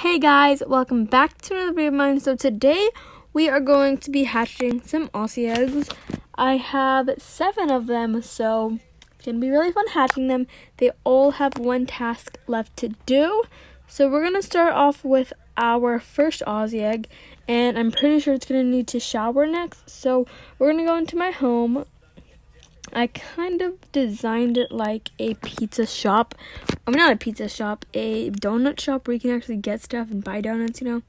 Hey guys, welcome back to another video of mine. So today we are going to be hatching some Aussie eggs. I have seven of them, so it's gonna be really fun hatching them. They all have one task left to do. So we're gonna start off with our first Aussie egg, and I'm pretty sure it's gonna need to shower next. So we're gonna go into my home. I kind of designed it like a pizza shop. I mean, not a pizza shop, a donut shop where you can actually get stuff and buy donuts, you know?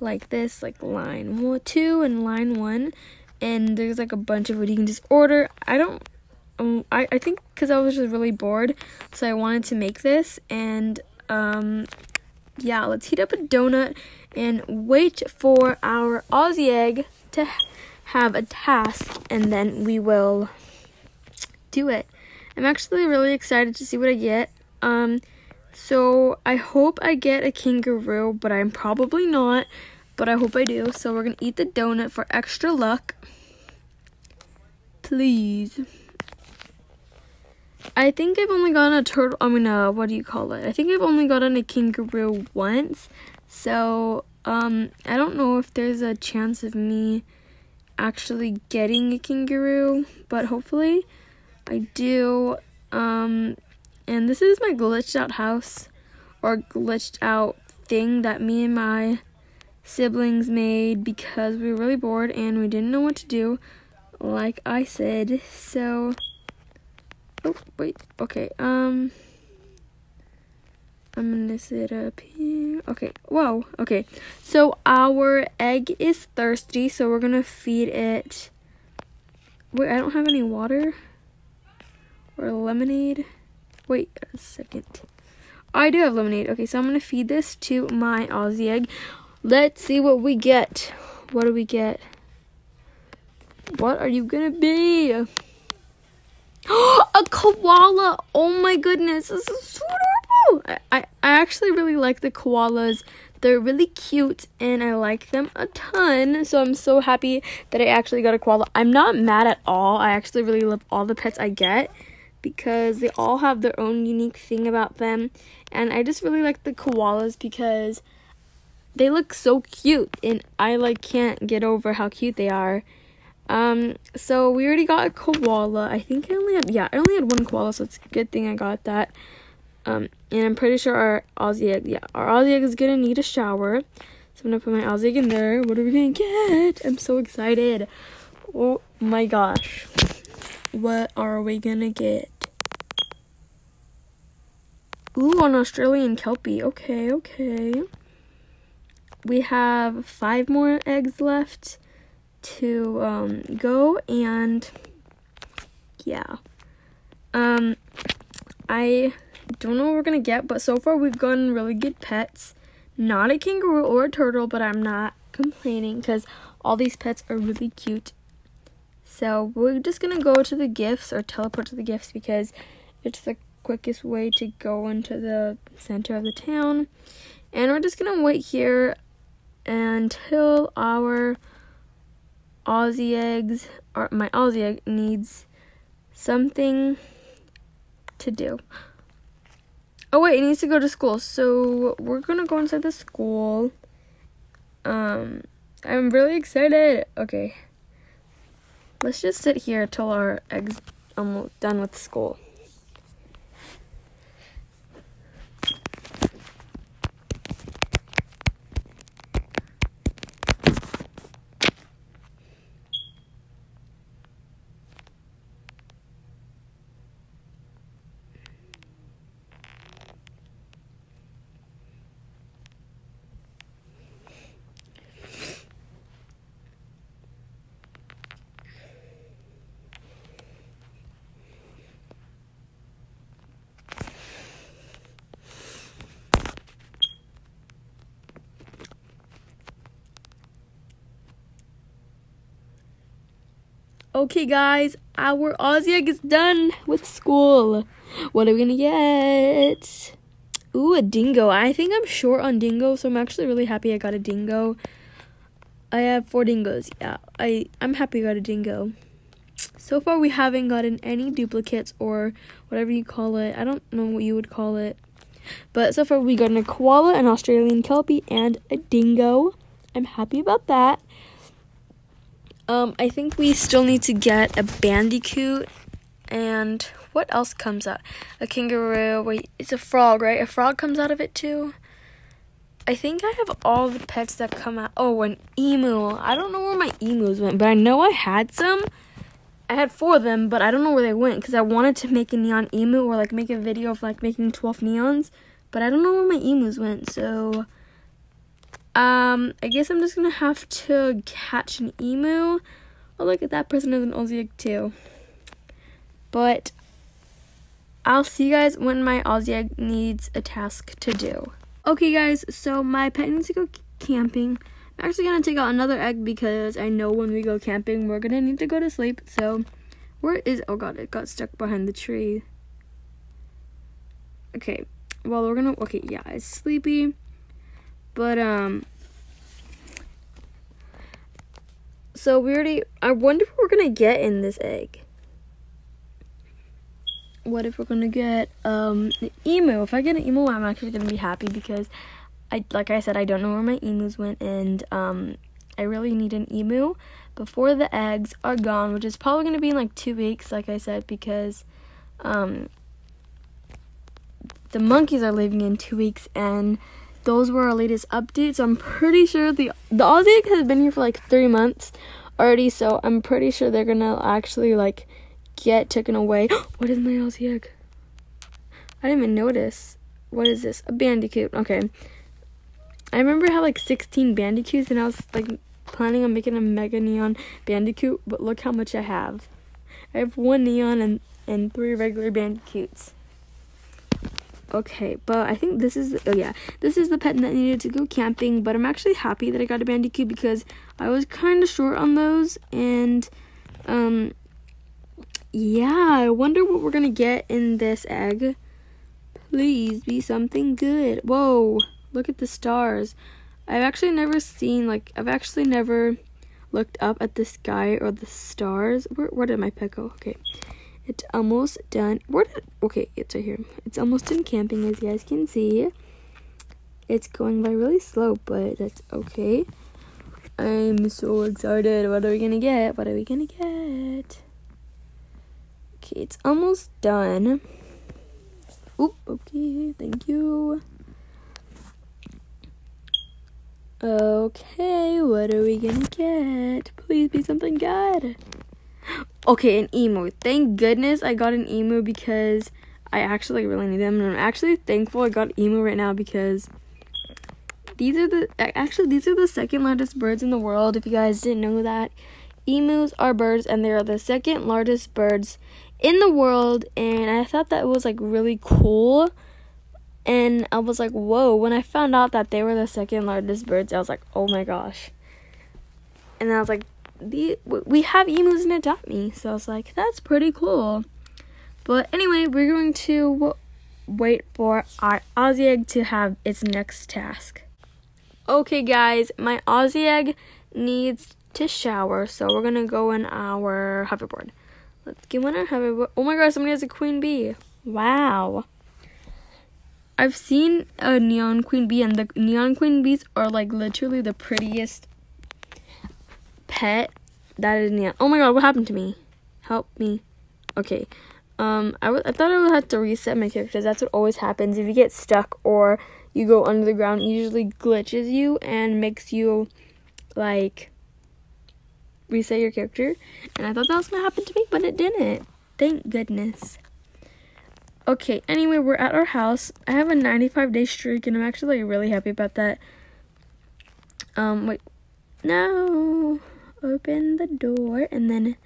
Like this, like line one, two and line one. And there's like a bunch of what you can just order. I don't, um, I, I think because I was just really bored, so I wanted to make this. And, um, yeah, let's heat up a donut and wait for our Aussie egg to have a task, and then we will do it. I'm actually really excited to see what I get. Um, so I hope I get a kangaroo, but I'm probably not. But I hope I do. So we're gonna eat the donut for extra luck. Please. I think I've only gotten a turtle. I mean, uh, what do you call it? I think I've only gotten a kangaroo once. So, um, I don't know if there's a chance of me actually getting a kangaroo, but hopefully. I do. Um, and this is my glitched out house or glitched out thing that me and my siblings made because we were really bored and we didn't know what to do, like I said. So, oh, wait, okay, um, I'm gonna sit up here. Okay, whoa, okay. So, our egg is thirsty, so we're gonna feed it. Wait, I don't have any water or lemonade. Wait a second. I do have lemonade. Okay, so I'm going to feed this to my Aussie egg. Let's see what we get. What do we get? What are you going to be? a koala. Oh my goodness. This is so adorable. I, I, I actually really like the koalas. They're really cute and I like them a ton. So I'm so happy that I actually got a koala. I'm not mad at all. I actually really love all the pets I get because they all have their own unique thing about them. And I just really like the koalas because they look so cute and I like can't get over how cute they are. Um so we already got a koala. I think I only had yeah, I only had one koala, so it's a good thing I got that. Um and I'm pretty sure our Aussie egg yeah, our Aussie egg is gonna need a shower. So I'm gonna put my Aussie egg in there. What are we gonna get? I'm so excited. Oh my gosh. What are we gonna get? Ooh, an Australian Kelpie. Okay, okay. We have five more eggs left to um, go, and yeah. Um, I don't know what we're gonna get, but so far we've gotten really good pets. Not a kangaroo or a turtle, but I'm not complaining because all these pets are really cute so we're just gonna go to the gifts or teleport to the gifts because it's the quickest way to go into the center of the town. And we're just gonna wait here until our Aussie eggs or my Aussie egg needs something to do. Oh wait, it needs to go to school. So we're gonna go inside the school. Um I'm really excited. Okay. Let's just sit here till our eggs almost done with school. Okay, guys, our Aussie egg is done with school. What are we gonna get? Ooh, a dingo. I think I'm short on dingo, so I'm actually really happy I got a dingo. I have four dingoes. Yeah, I I'm happy I got a dingo. So far, we haven't gotten any duplicates or whatever you call it. I don't know what you would call it. But so far we got a koala, an Australian kelpie, and a dingo. I'm happy about that. Um, I think we still need to get a bandicoot and what else comes out? A kangaroo. Wait, it's a frog, right? A frog comes out of it too. I think I have all the pets that come out. Oh, an emu. I don't know where my emus went, but I know I had some. I had four of them, but I don't know where they went because I wanted to make a neon emu or like make a video of like making 12 neons, but I don't know where my emus went. So, um, I guess I'm just gonna have to catch an emu. Oh, look at that person has an Aussie egg too. But I'll see you guys when my Aussie egg needs a task to do. Okay, guys, so my pet needs to go camping. I'm actually gonna take out another egg because I know when we go camping, we're gonna need to go to sleep. So, where is? Oh god, it got stuck behind the tree. Okay, well we're gonna. Okay, yeah, it's sleepy, but um. So we already. I wonder what we're gonna get in this egg what if we're gonna get um an emu? If I get an emu, I'm actually gonna be happy because I like I said I don't know where my emus went and um I really need an emu before the eggs are gone, which is probably gonna be in like two weeks, like I said, because um the monkeys are leaving in two weeks and those were our latest updates. I'm pretty sure the the Aussie has been here for like three months already, so I'm pretty sure they're gonna actually like get taken away. what is my Aussie egg? I didn't even notice. What is this? A bandicoot. Okay. I remember I had like 16 bandicoots and I was like planning on making a mega neon bandicoot, but look how much I have. I have one neon and, and three regular bandicoots. Okay, but I think this is, oh yeah, this is the pet that needed to go camping, but I'm actually happy that I got a bandicoot because I was kind of short on those, and, um, yeah, I wonder what we're gonna get in this egg. Please be something good. Whoa, look at the stars. I've actually never seen, like, I've actually never looked up at the sky or the stars. Where, where did my pet go? Okay. It's almost done. Where did, okay, it's right here. It's almost done camping, as you guys can see. It's going by really slow, but that's okay. I'm so excited. What are we gonna get? What are we gonna get? Okay, it's almost done. Oop, okay, thank you. Okay, what are we gonna get? Please be something good. Okay, an emu. Thank goodness I got an emu because I actually really need them. And I'm actually thankful I got emu right now because these are the actually these are the second largest birds in the world if you guys didn't know that. Emus are birds and they are the second largest birds in the world and I thought that was like really cool. And I was like, whoa, when I found out that they were the second largest birds, I was like, oh my gosh. And I was like, the, we have emus in Adopt Me. So I was like, that's pretty cool. But anyway, we're going to wait for our Aussie egg to have its next task. Okay, guys, my Aussie egg needs to shower, so we're gonna go in our hoverboard. Let's get one our hoverboard. Oh my god, somebody has a queen bee. Wow. I've seen a neon queen bee, and the neon queen bees are like literally the prettiest pet that is neon. Oh my god, what happened to me? Help me. Okay. Um, I, I thought I would have to reset my characters. That's what always happens. If you get stuck or you go under the ground, it usually glitches you and makes you like reset your character. And I thought that was going to happen to me, but it didn't. Thank goodness. Okay, anyway, we're at our house. I have a 95 day streak, and I'm actually like, really happy about that. Um, wait. No. Open the door, and then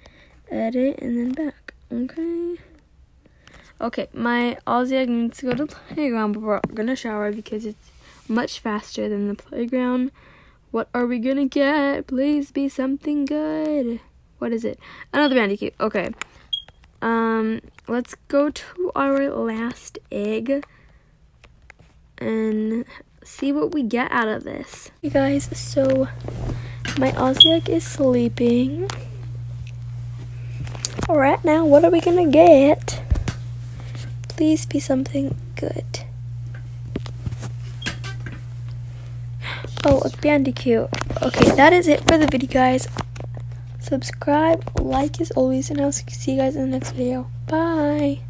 edit, and then back. Okay. Okay, my Aussie egg needs to go to the playground, but we're gonna shower because it's much faster than the playground. What are we gonna get? Please be something good. What is it? Another bandicoot. Okay. Um, let's go to our last egg and see what we get out of this. You guys, so my Aussie egg is sleeping. Alright, now what are we gonna get? Please be something good. Oh, a Bandicoot. Okay, that is it for the video, guys. Subscribe, like as always, and I'll see you guys in the next video. Bye!